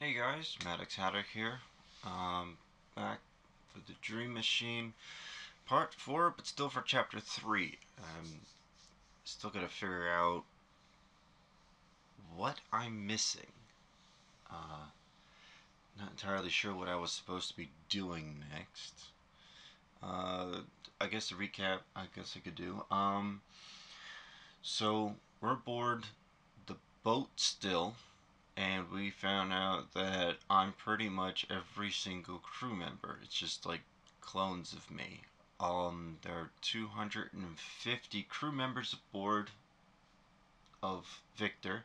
Hey guys, Maddox Hatter here. Um, back for the Dream Machine part 4, but still for chapter 3. I'm still gotta figure out what I'm missing. Uh, not entirely sure what I was supposed to be doing next. Uh, I guess a recap, I guess I could do. Um, so, we're aboard the boat still and we found out that I'm pretty much every single crew member. It's just like clones of me. Um, there are 250 crew members aboard of Victor,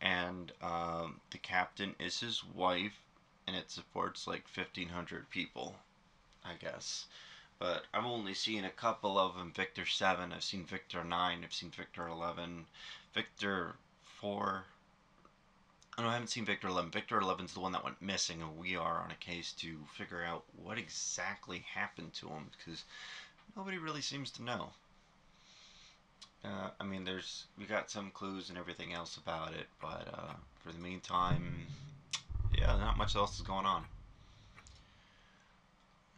and um, the captain is his wife, and it supports like 1,500 people, I guess. But I've only seen a couple of them. Victor 7, I've seen Victor 9, I've seen Victor 11, Victor 4, I haven't seen Victor 11. Victor 11's the one that went missing, and we are on a case to figure out what exactly happened to him because nobody really seems to know. Uh, I mean, there's we got some clues and everything else about it, but uh, for the meantime, yeah, not much else is going on.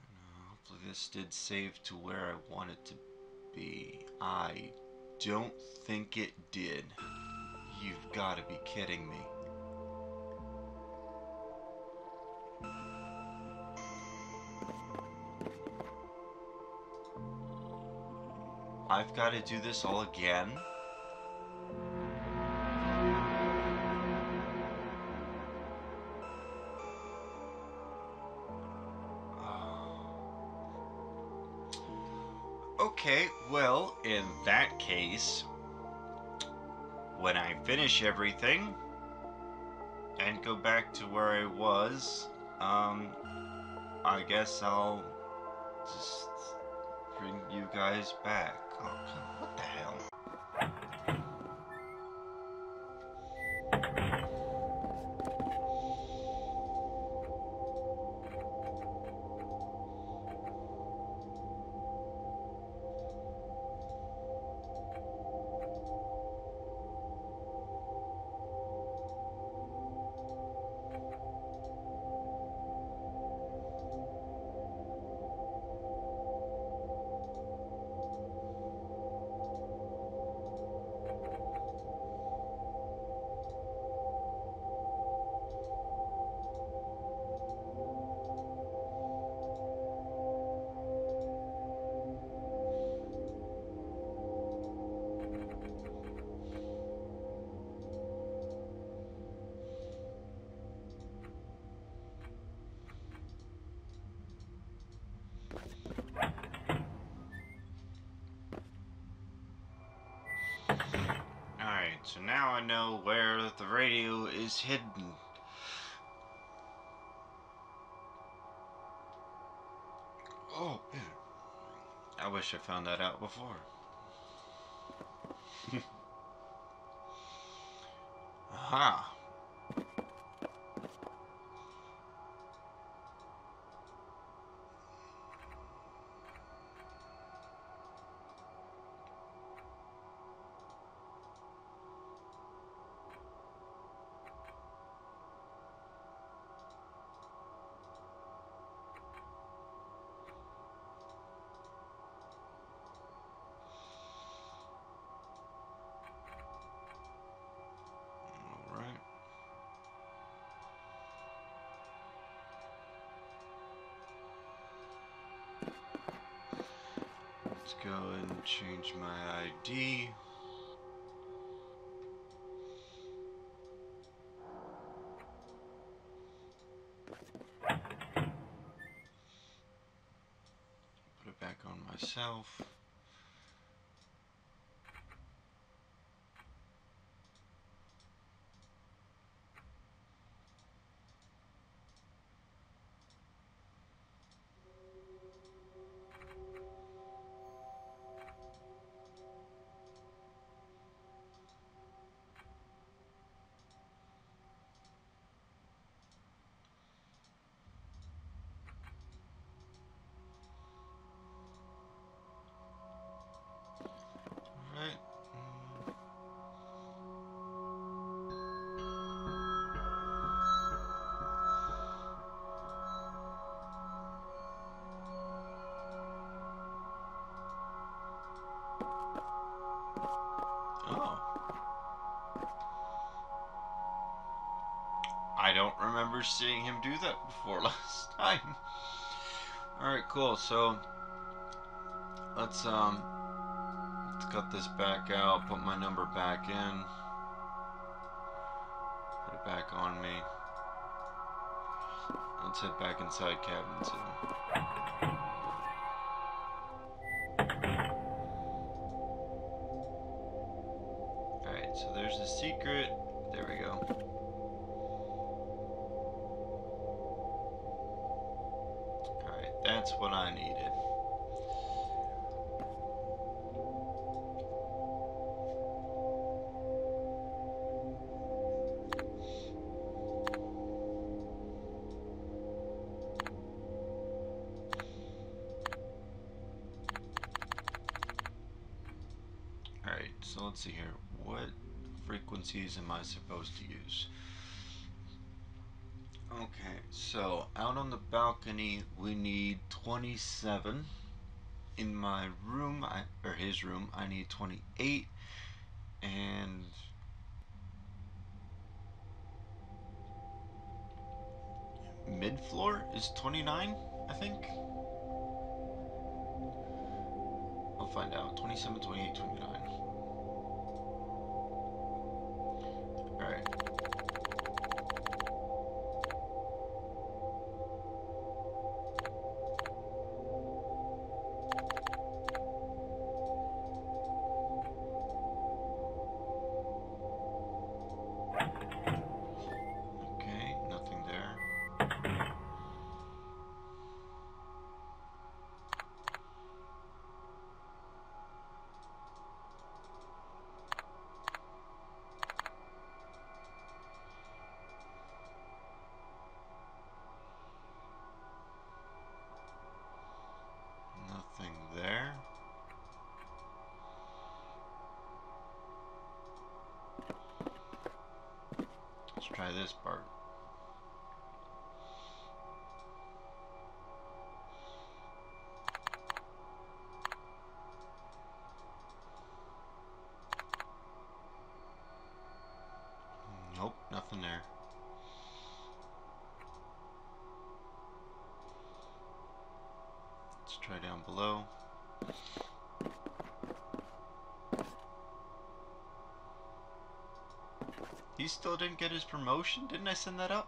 Uh, hopefully, this did save to where I want it to be. I don't think it did. You've got to be kidding me. I've got to do this all again? Okay, well, in that case, when I finish everything and go back to where I was, um, I guess I'll just bring you guys back. Oh, what the know where the radio is hidden. Oh, man. I wish I found that out before. Go and change my ID. Put it back on myself. I don't remember seeing him do that before last time. Alright, cool. So let's um let's cut this back out, put my number back in. Put it back on me. Let's head back inside cabin two. Alright, so there's the secret. Supposed to use? Okay, so out on the balcony we need 27. In my room, I, or his room, I need 28. And mid floor is 29, I think. I'll find out. 27, 28, 29. Let's He still didn't get his promotion? Didn't I send that up?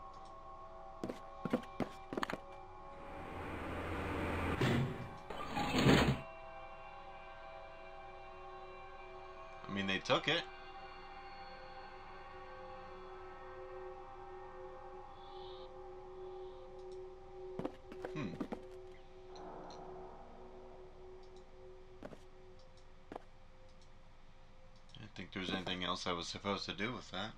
I mean, they took it. Hmm. I didn't think there was anything else I was supposed to do with that.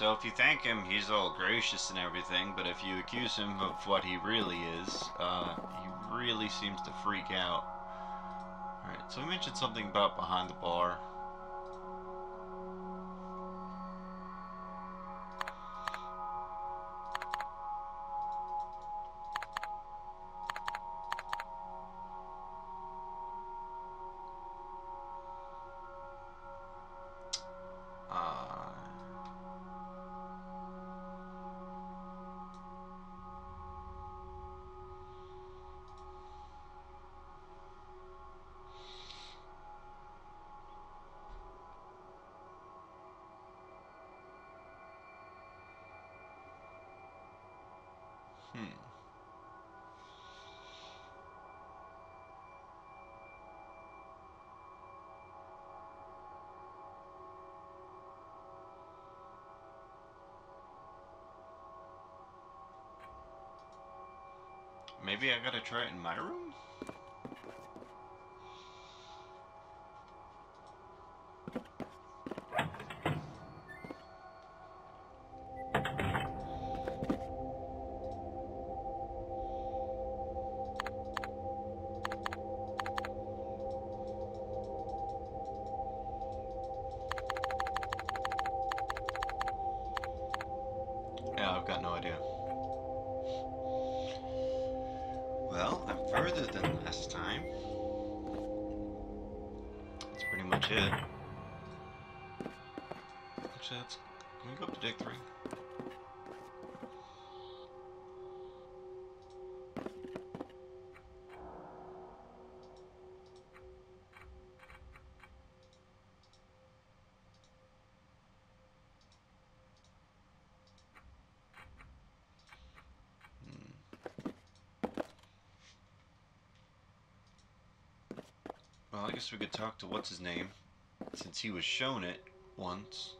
So if you thank him, he's all gracious and everything, but if you accuse him of what he really is, uh, he really seems to freak out. Alright, so we mentioned something about behind the bar. Maybe I gotta try it in my room? Well, I guess we could talk to what's his name, since he was shown it once.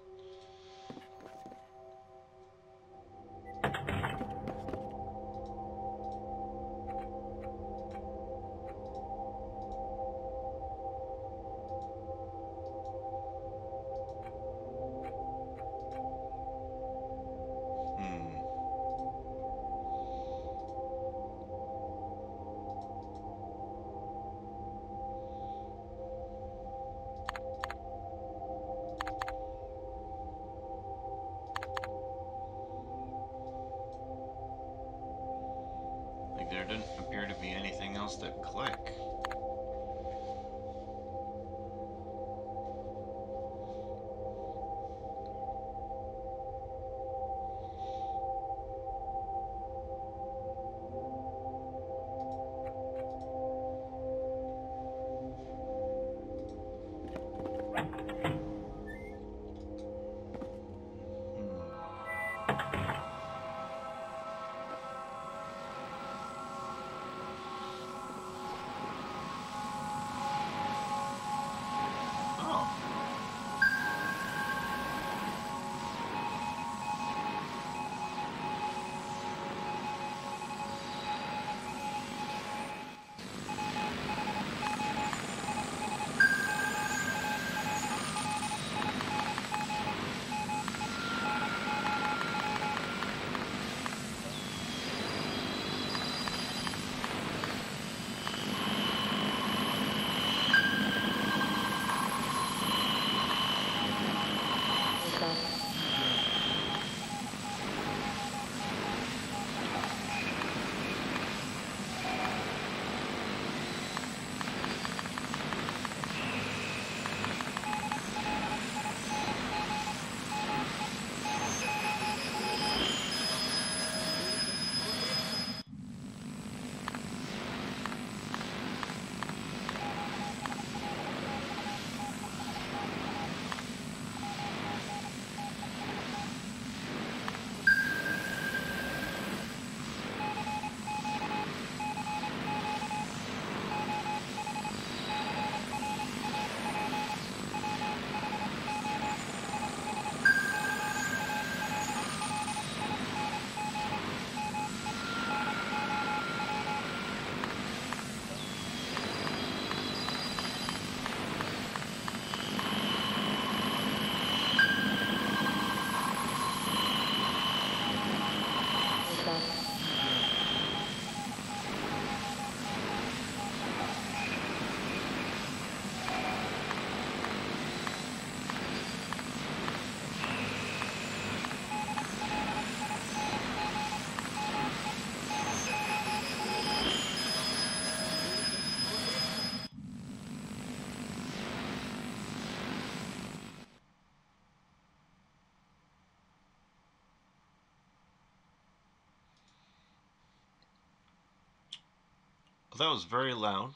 That was very loud.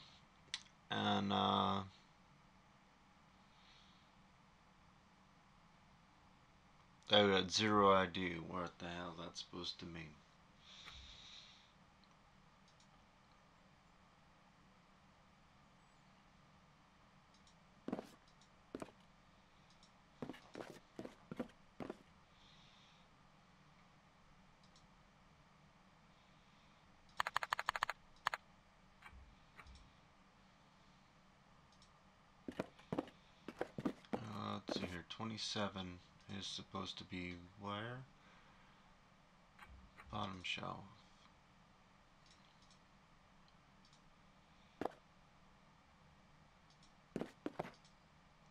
And, uh, I had zero idea what the hell that's supposed to mean. 7 is supposed to be where? Bottom shelf.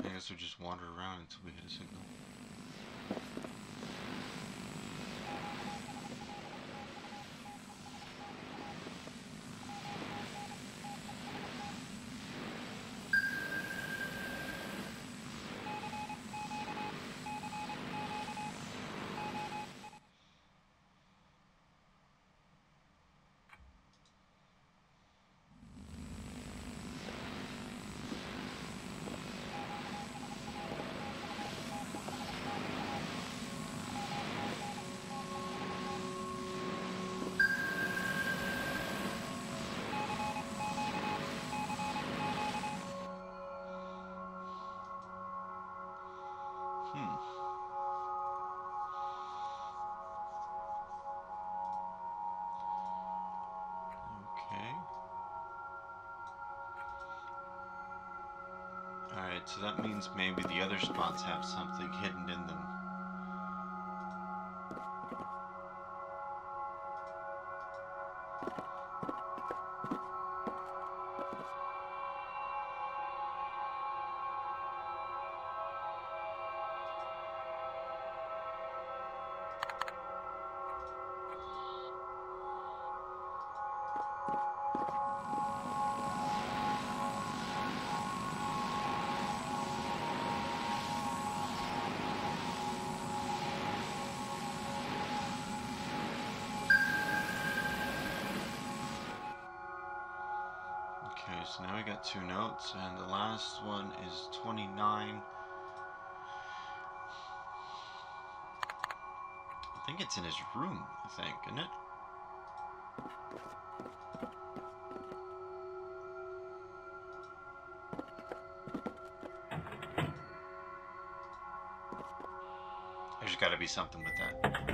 I guess we just wander around until we hit a signal. Alright, so that means maybe the other spots have something hidden in them. Got and the last one is 29. I think it's in his room, I think, isn't it? There's gotta be something with that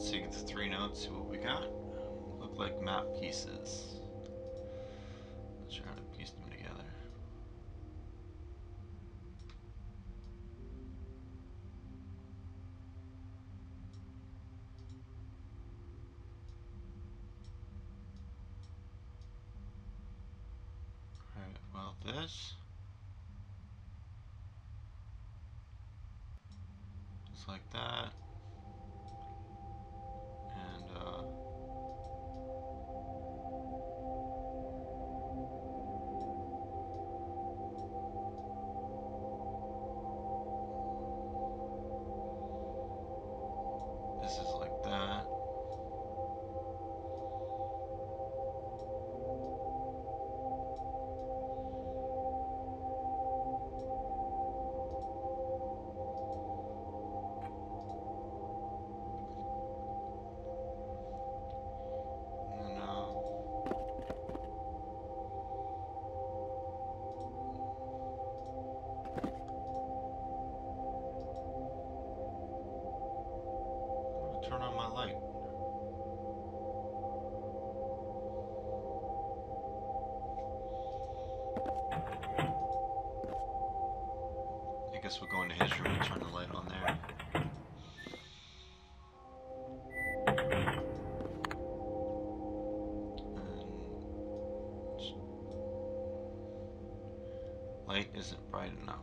let's take the three notes, see what we got. Look like map pieces. Let's try to piece them together. Alright, well this just like that. Into his room and turn the light on there. light isn't bright enough.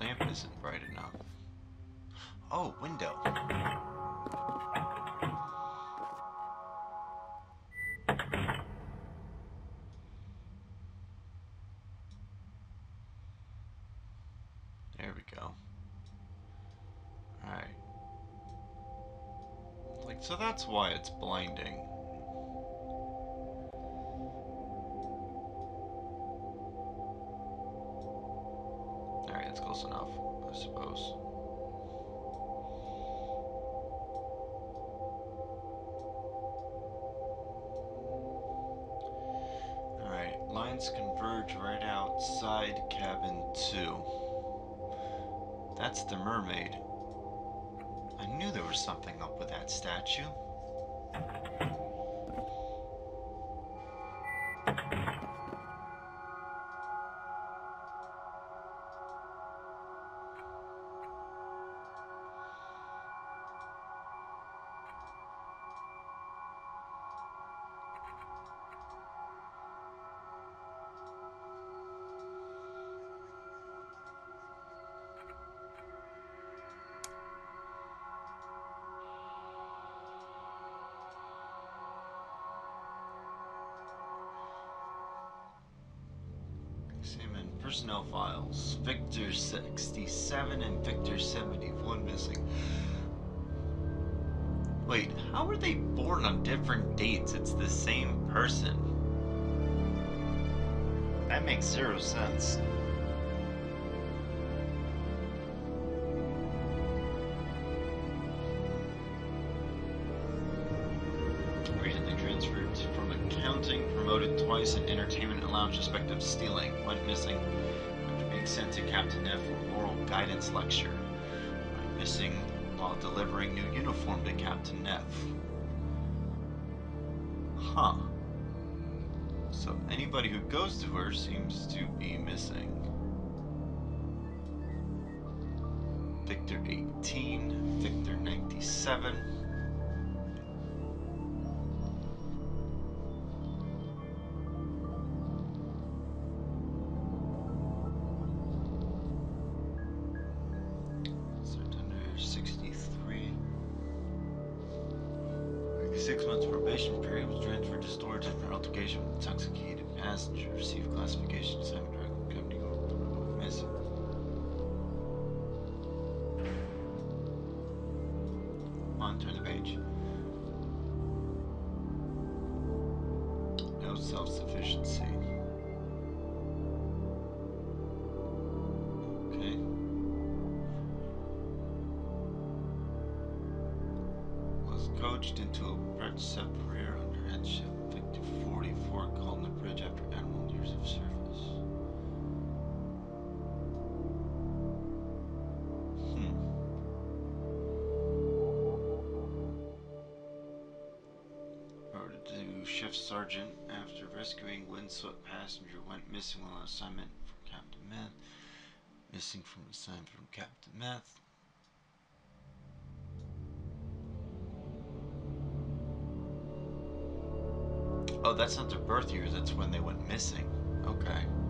Lamp isn't bright enough. Oh, window. So that's why it's blinding. Statue. Personnel files. Victor 67 and Victor 71 missing. Wait, how were they born on different dates? It's the same person. That makes zero sense. Sent Captain F for moral guidance lecture. Went missing while delivering new uniform to Captain F. Huh. So anybody who goes to her seems to be missing. Victor 18, Victor 97. Shift sergeant after rescuing windswept passenger went missing on assignment from Captain Meth. Missing from assignment from Captain Meth. Oh, that's not their birth year. that's when they went missing. Okay.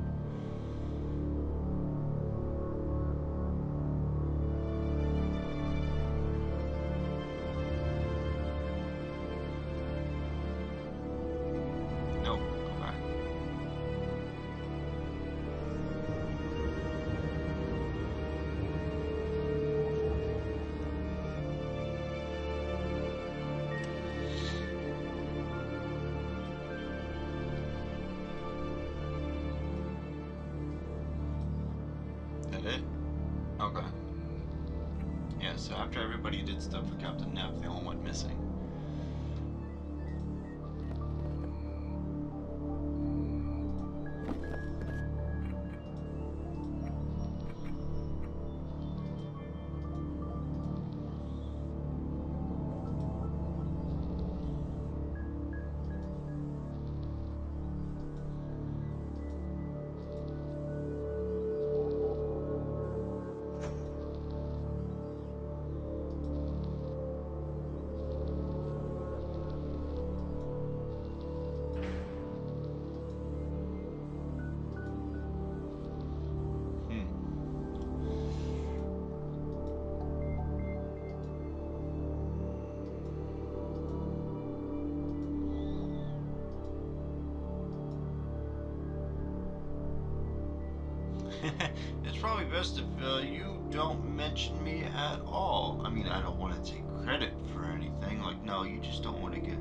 it's probably best if uh, you don't mention me at all. I mean, I don't want to take credit for anything. Like, no, you just don't want to get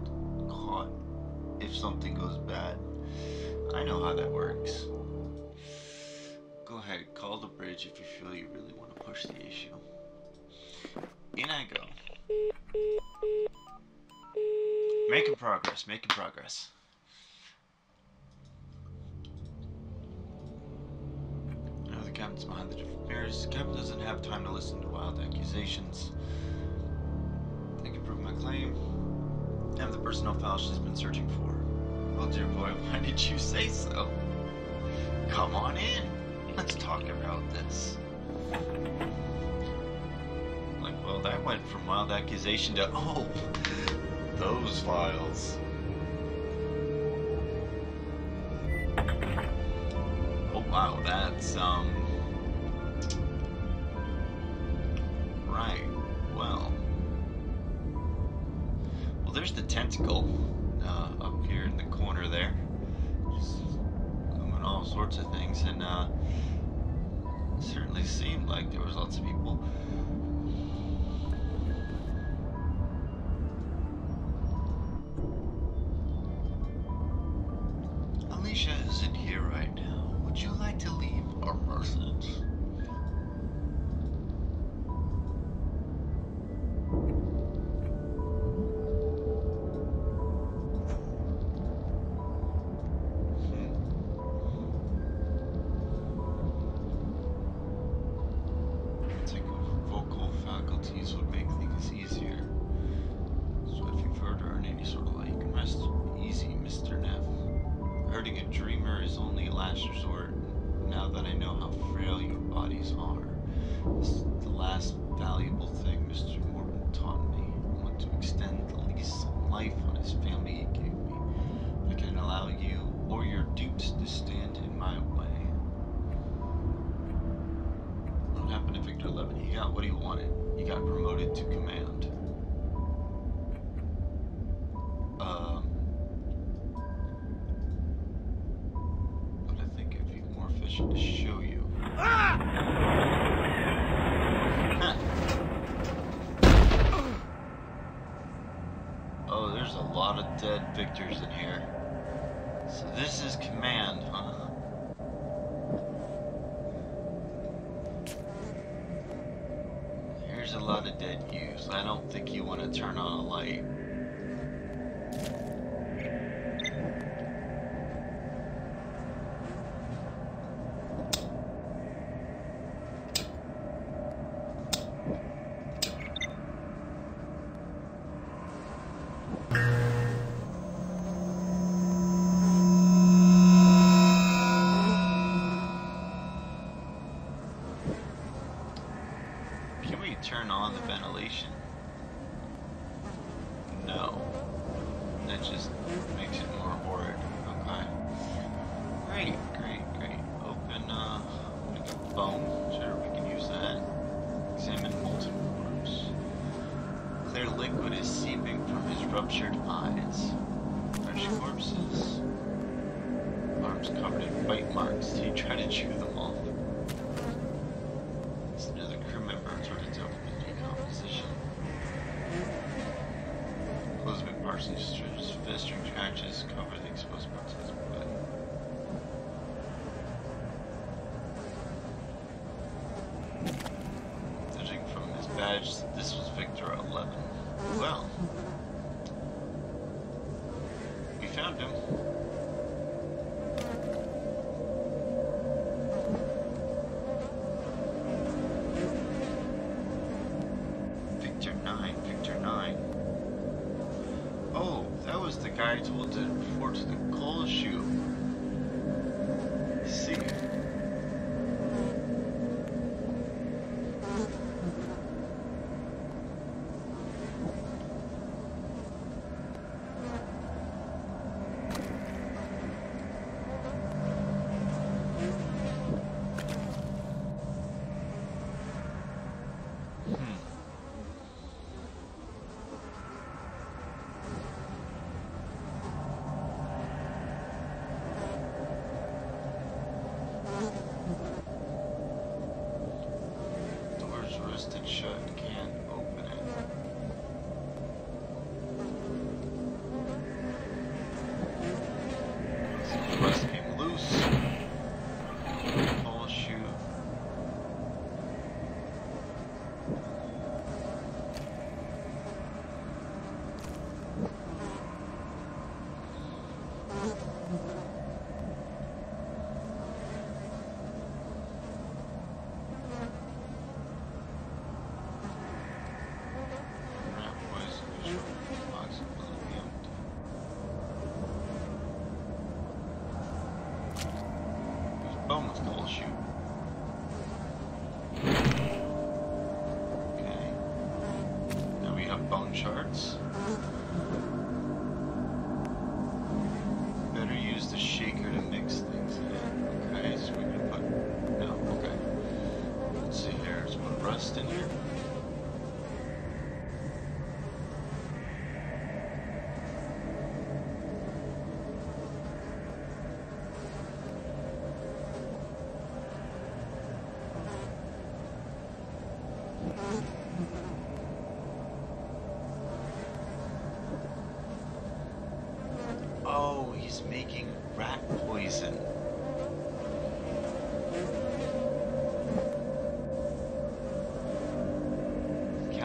caught if something goes bad. I know how that works. Go ahead, call the bridge if you feel you really want to push the issue. In I go. Making progress, making progress. Captain's behind the. The captain doesn't have time to listen to wild accusations. I can prove my claim. I have the personnel file she's been searching for. Oh dear boy, why did you say so? Come on in. Let's talk about this. Like, well, that went from wild accusation to, oh, those files. Oh wow, that's, um... Right, well... Well, there's the tentacle, uh, up here in the corner there. Just doing all sorts of things, and, uh... Certainly seemed like there was lots of people. I don't think you want to turn on a light. Did he try to chew them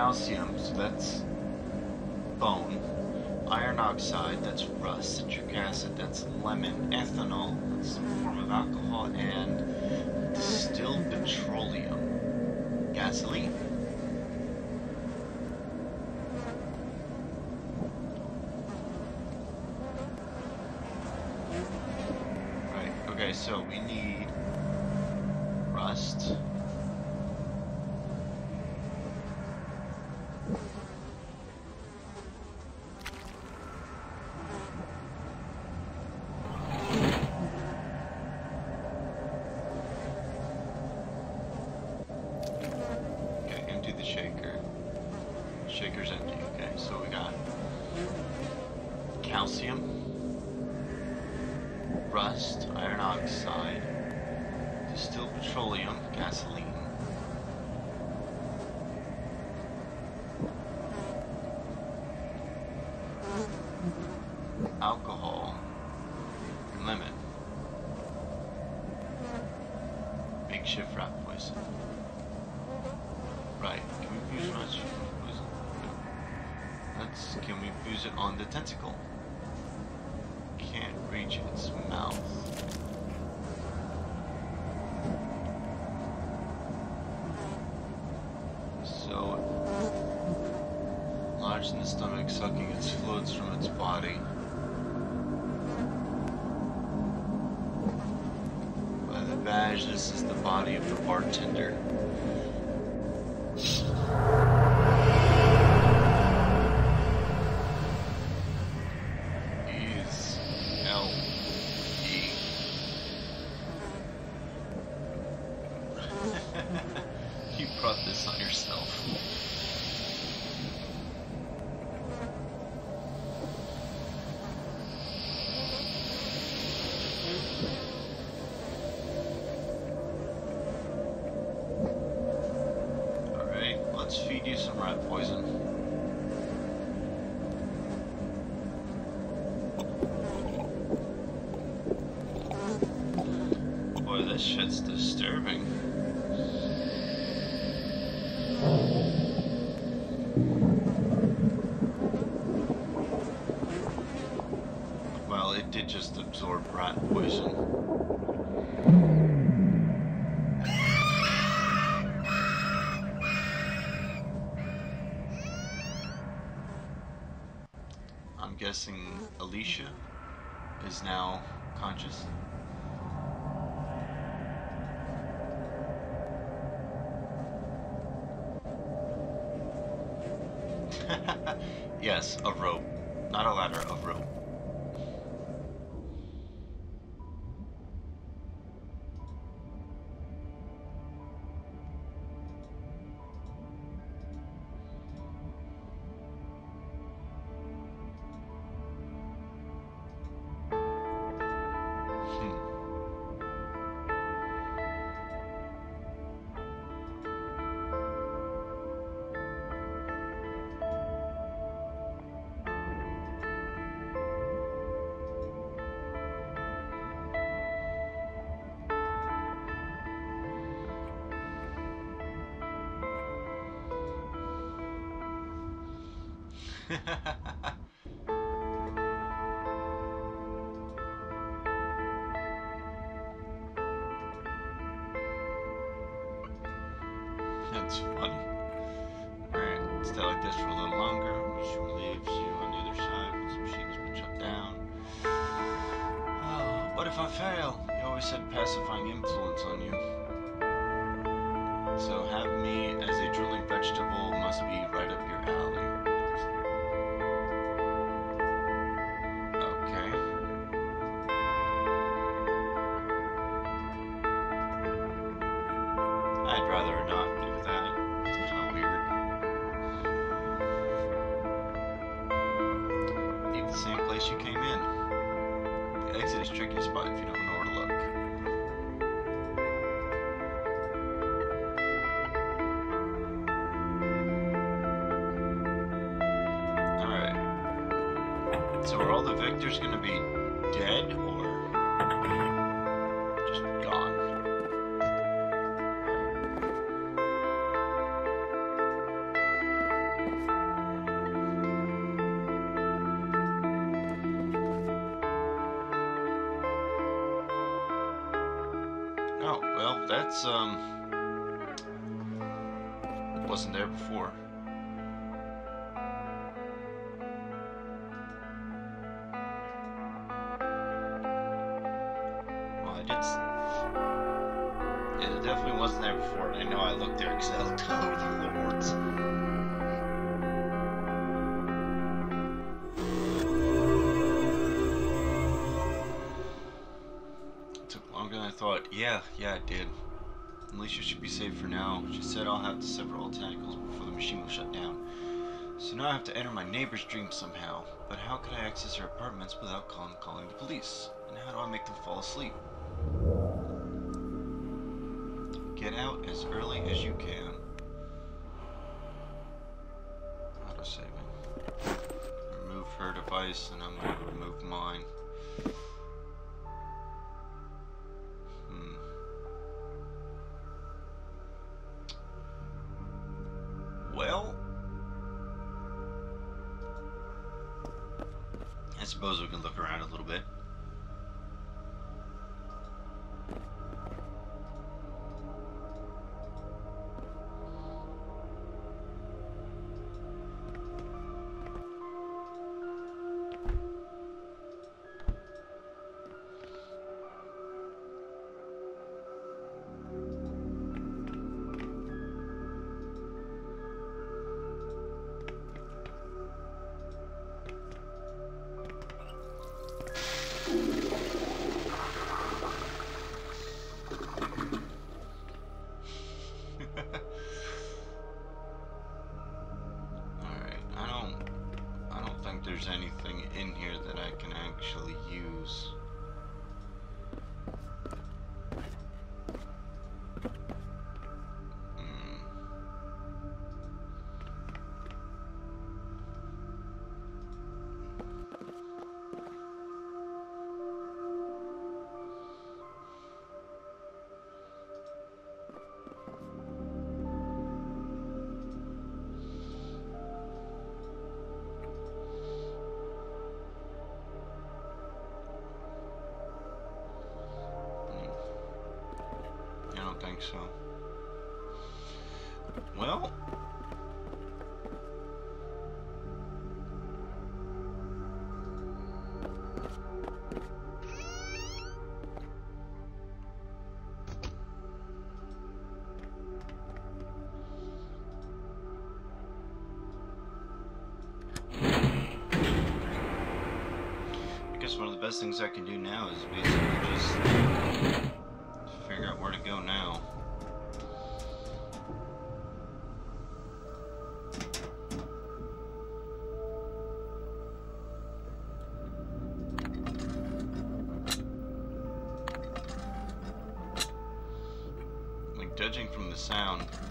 Calcium, so that's bone. Iron oxide, that's rust. Citric acid, that's lemon. Ethanol, that's a form of alcohol. And distilled petroleum. Gasoline. Right, okay, so we need rust. Okay, empty the shaker. Shaker's empty, okay, so we got calcium, rust, iron oxide, distilled petroleum, gasoline. Alcohol, and lemon. Makeshift rat poison. Right, can we fuse rat poison? No. Let's, fuse it on the tentacle? Can't reach its mouth. So, large in the stomach, sucking its fluids from its body. By the badge, this is the body of the bartender. Let's feed you some rat poison. Boy, this shit's disturbing. Well, it did just absorb rat poison. Guessing Alicia is now conscious. yes, a rope. Not a ladder, a rope. That's funny. Alright, stay like this for a little longer, which relieves you on the other side once the machine's been shut down. Oh, what if I fail? You always always said pacifying influence on you. So have me as a drooling vegetable must be right up So are all the victors gonna be dead thought. Yeah, yeah, it did. Alicia should be safe for now. She said I'll have to sever all tentacles before the machine will shut down. So now I have to enter my neighbor's dream somehow. But how could I access her apartments without calling, calling the police? And how do I make them fall asleep? Get out as early as you can. Auto saving. Remove her device, and I'm going to remove mine. Look think so. Well, I guess one of the best things I can do now is basically just figure out where to go now. Judging from the sound.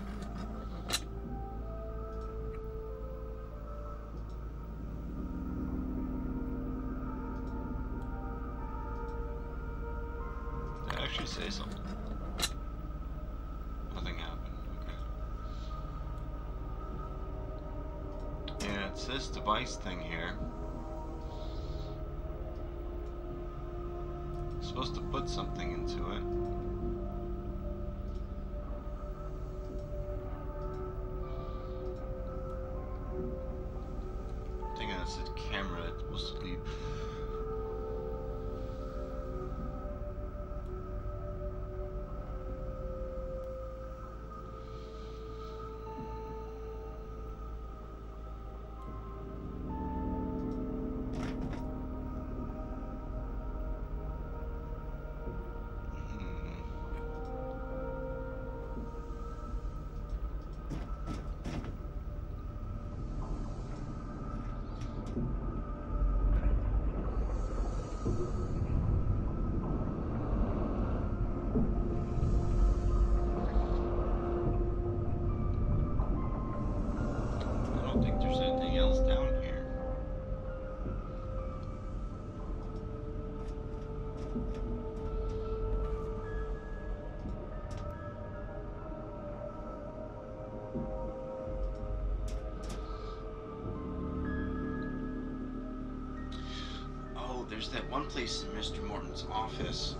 There's that one place in Mr. Morton's office.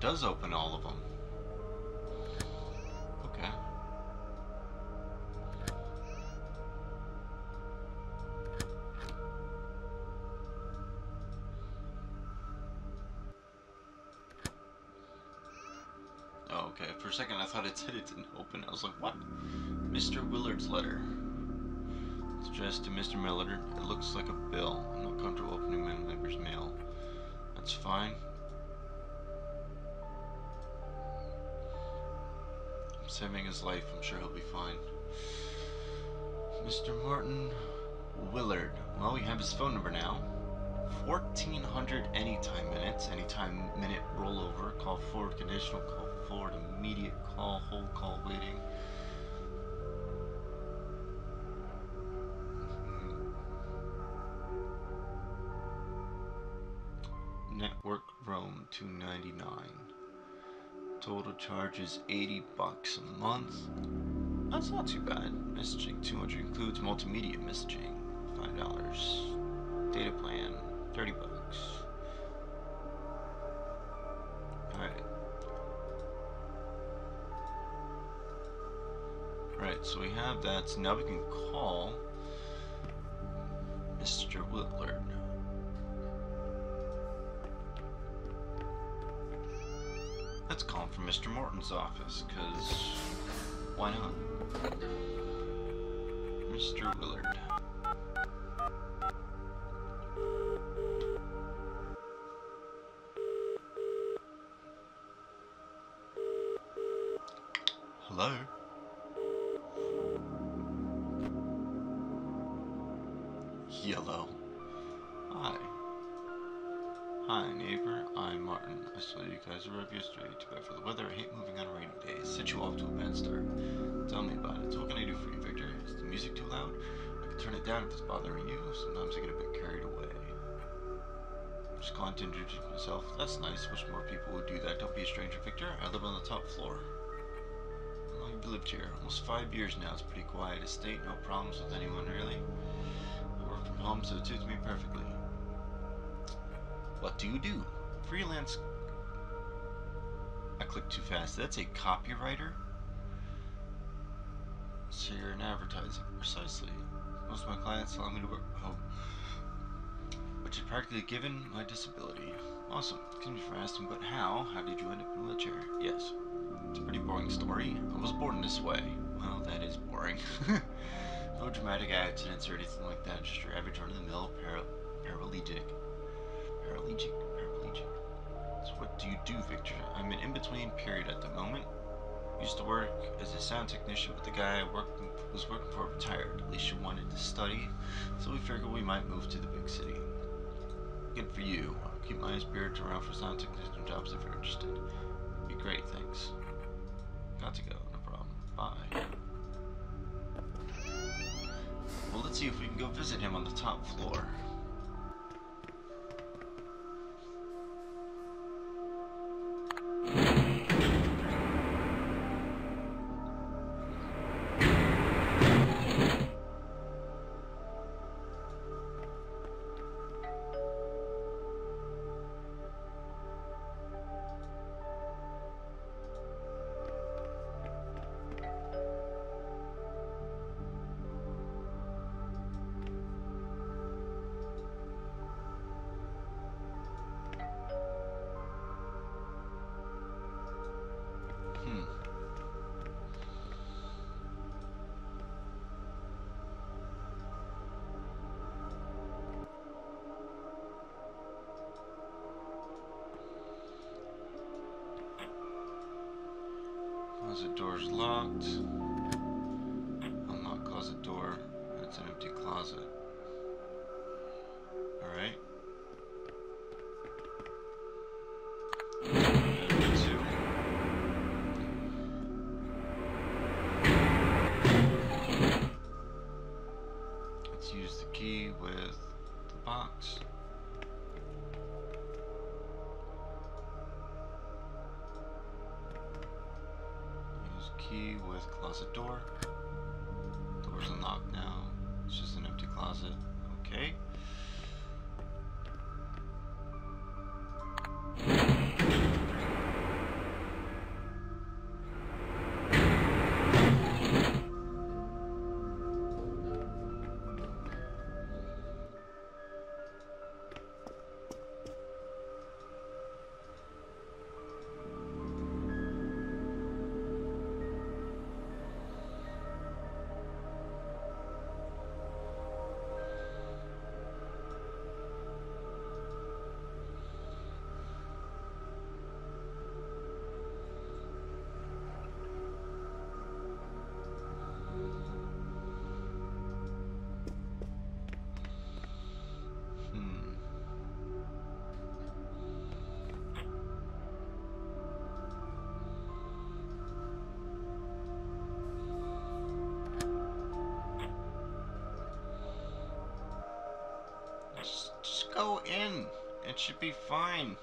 Does open all of them. Okay. Oh, okay. For a second, I thought it said it didn't open. I was like, what? Mr. Willard's letter. It's addressed to Mr. Millard. It looks like a bill. I'm not comfortable opening my neighbor's mail. That's fine. Saving his life. I'm sure he'll be fine. Mr. Martin Willard. Well, we have his phone number now. 1400 anytime minutes. Anytime minute rollover. Call forward conditional. Call forward immediate call. Hold call waiting. Hmm. Network Roam 299. Total charge is 80 bucks a month. That's not too bad. Messaging 200 includes multimedia messaging. $5. Data plan, thirty bucks. All right. Right, so we have that. So now we can call Mr. Willard. From Mr. Morton's office, because why not? Mr. Willard. Calling to introduce myself. That's nice. Wish more people would do that. Don't be a stranger, Victor. I live on the top floor. You lived here? Almost five years now. It's a pretty quiet estate. No problems with anyone, really. I work from home, so it suits me perfectly. What do you do? Freelance. I clicked too fast. That's a copywriter? So you're in advertising. Precisely. Most of my clients allow me to work from home. Which is practically given my disability. Awesome. Excuse me for asking, but how? How did you end up in a wheelchair? Yes. It's a pretty boring story. I was born this way. Well, that is boring. no dramatic accidents or anything like that. Just your average run-of-the-mill para paraplegic. Paraplegic. Paraplegic. So what do you do, Victor? I'm in in-between period at the moment. Used to work as a sound technician, but the guy I worked was working for retired. Alicia wanted to study, so we figured we might move to the big city. Good for you. I'll keep my spirits around for sound technician jobs if you're interested. Be great, thanks. Got to go, no problem. Bye. Well, let's see if we can go visit him on the top floor. Closet door's locked. Go in. It should be fine.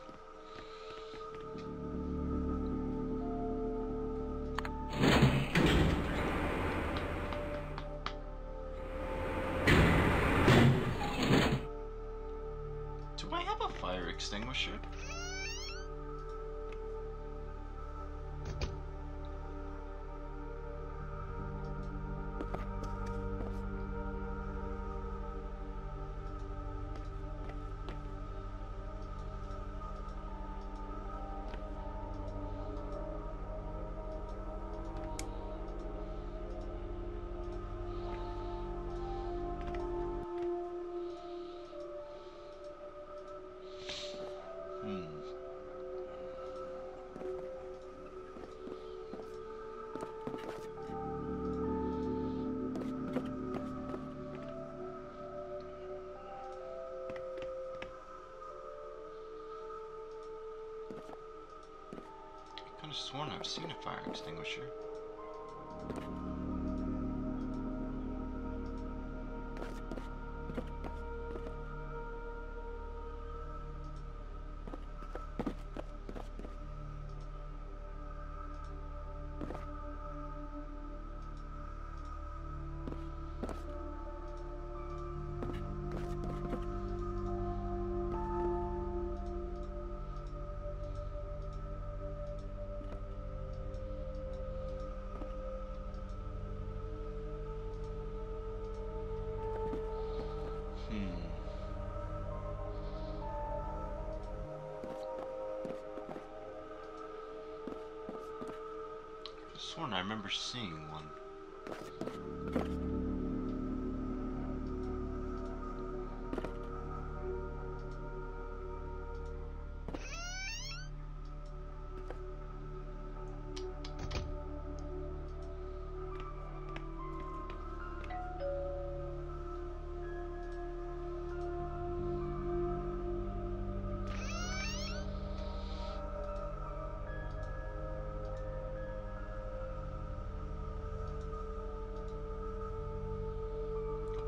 Have sworn I've seen a fire extinguisher.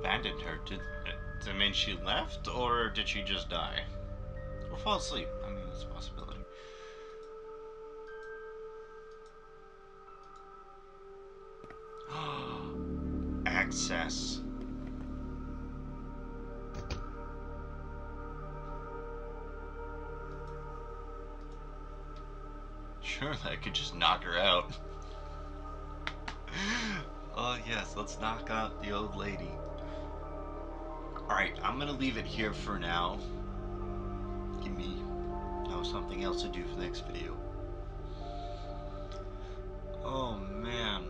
Abandoned her. Did does that mean she left, or did she just die, or fall asleep? I mean, it's a possibility. Access. Sure, I could just knock her out. oh yes, let's knock out the old lady. Alright, I'm gonna leave it here for now. Give me you know, something else to do for the next video. Oh man.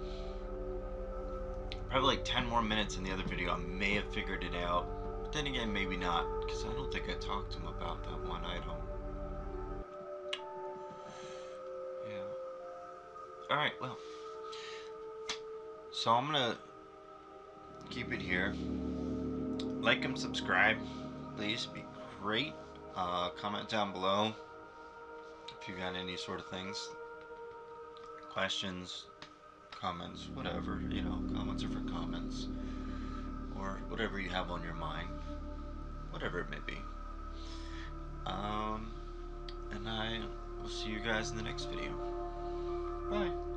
Probably like 10 more minutes in the other video, I may have figured it out. But then again, maybe not, because I don't think I talked to him about that one item. Yeah. Alright, well. So I'm gonna keep it here. Like and subscribe, please, be great. Uh, comment down below if you got any sort of things, questions, comments, whatever. You know, comments are for comments, or whatever you have on your mind, whatever it may be. Um, and I will see you guys in the next video. Bye.